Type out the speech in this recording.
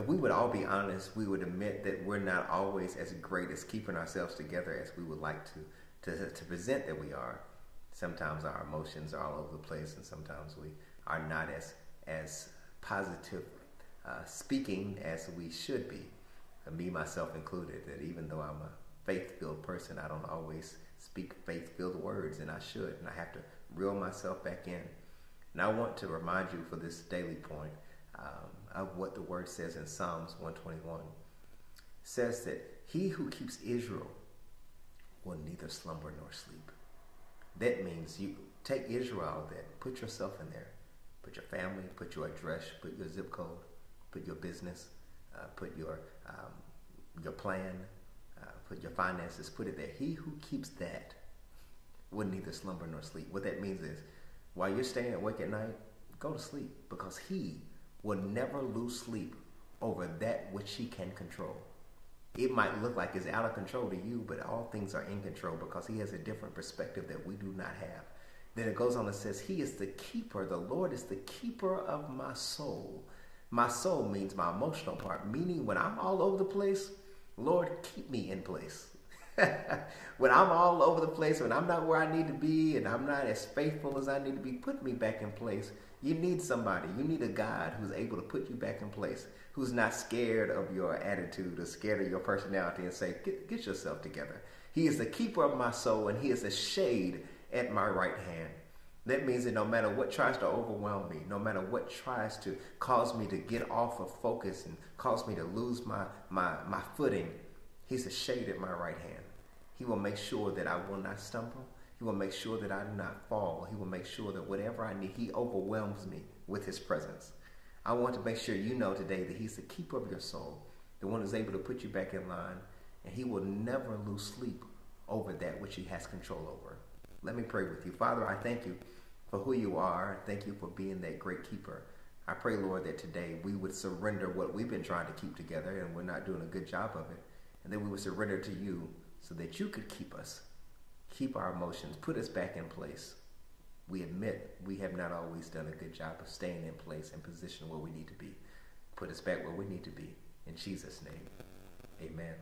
if we would all be honest, we would admit that we're not always as great as keeping ourselves together as we would like to, to, to present that we are. Sometimes our emotions are all over the place, and sometimes we are not as, as positive uh, speaking as we should be. And me, myself included, that even though I'm a faith filled person, I don't always speak faith filled words, and I should, and I have to reel myself back in. And I want to remind you for this daily point um, of what the word says in Psalms 121. Says that he who keeps Israel will neither slumber nor sleep. That means you take Israel out that, put yourself in there, put your family, put your address, put your zip code, put your business, uh, put your um, your plan, uh, put your finances, put it there. He who keeps that will neither slumber nor sleep. What that means is, while you're staying awake at night, go to sleep because He will never lose sleep over that which He can control. It might look like it's out of control to you, but all things are in control because He has a different perspective that we do not have. Then it goes on and says, He is the keeper. The Lord is the keeper of my soul. My soul means my emotional part, meaning when I'm all over the place, Lord, keep me in place. when I'm all over the place, when I'm not where I need to be, and I'm not as faithful as I need to be, put me back in place. You need somebody. You need a God who's able to put you back in place, who's not scared of your attitude or scared of your personality and say, get, get yourself together. He is the keeper of my soul, and He is a shade at my right hand. That means that no matter what tries to overwhelm me, no matter what tries to cause me to get off of focus and cause me to lose my, my, my footing, He's a shade at my right hand. He will make sure that I will not stumble. He will make sure that I do not fall. He will make sure that whatever I need, He overwhelms me with His presence. I want to make sure you know today that He's the keeper of your soul, the one who's able to put you back in line, and He will never lose sleep over that which He has control over. Let me pray with you. Father, I thank you for who you are. Thank you for being that great keeper. I pray, Lord, that today we would surrender what we've been trying to keep together and we're not doing a good job of it. And then we would surrender to you so that you could keep us, keep our emotions, put us back in place. We admit we have not always done a good job of staying in place and position where we need to be. Put us back where we need to be. In Jesus' name, amen.